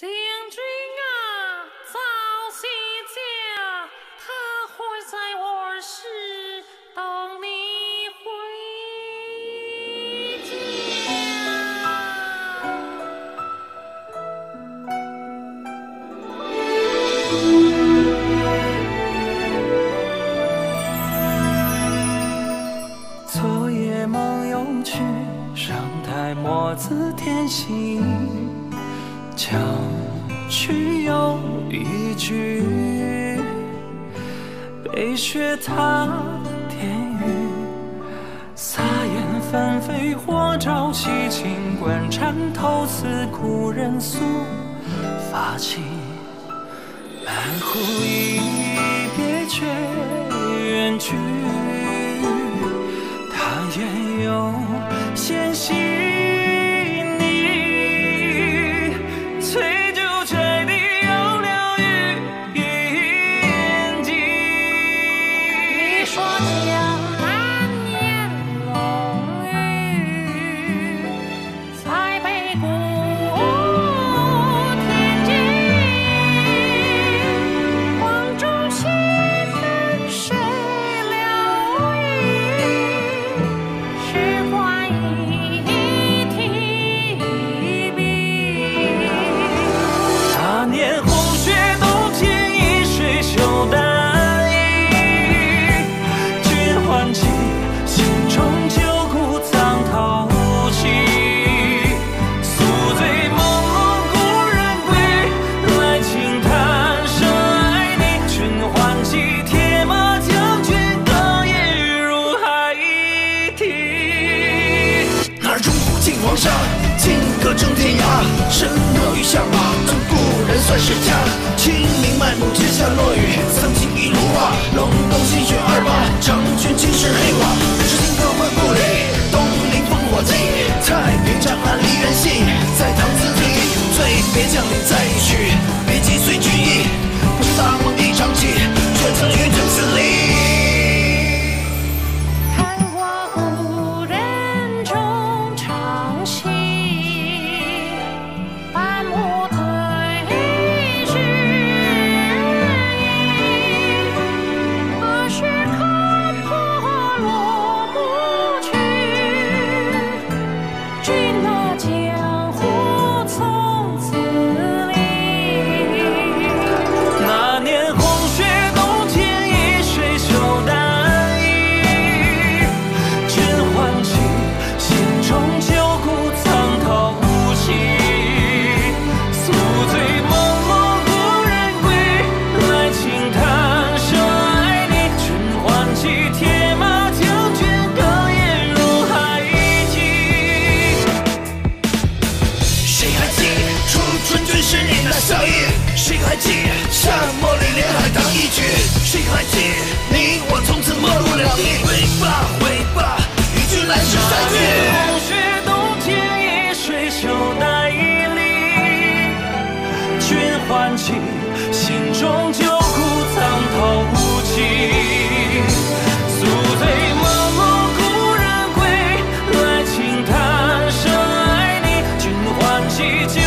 将军啊，早些家，他会在卧室等你回家。昨夜梦又去，上台墨字添新，将去又一句，北雪踏天雨，洒烟纷飞火照起，清官缠头似故人诉发起。满壶一别却远去，鼓尽黄沙，金戈征天涯。身落雨下马，赠故人算是家。十年那笑意？谁还记夏末里连海棠一曲？谁还记你我从此陌路两地？回吧回吧，与君来世再聚。红雪冬天，一水袖单衣里，君唤起心中旧故藏陶器。宿醉朦胧故人归，来轻叹生爱你。君唤起旧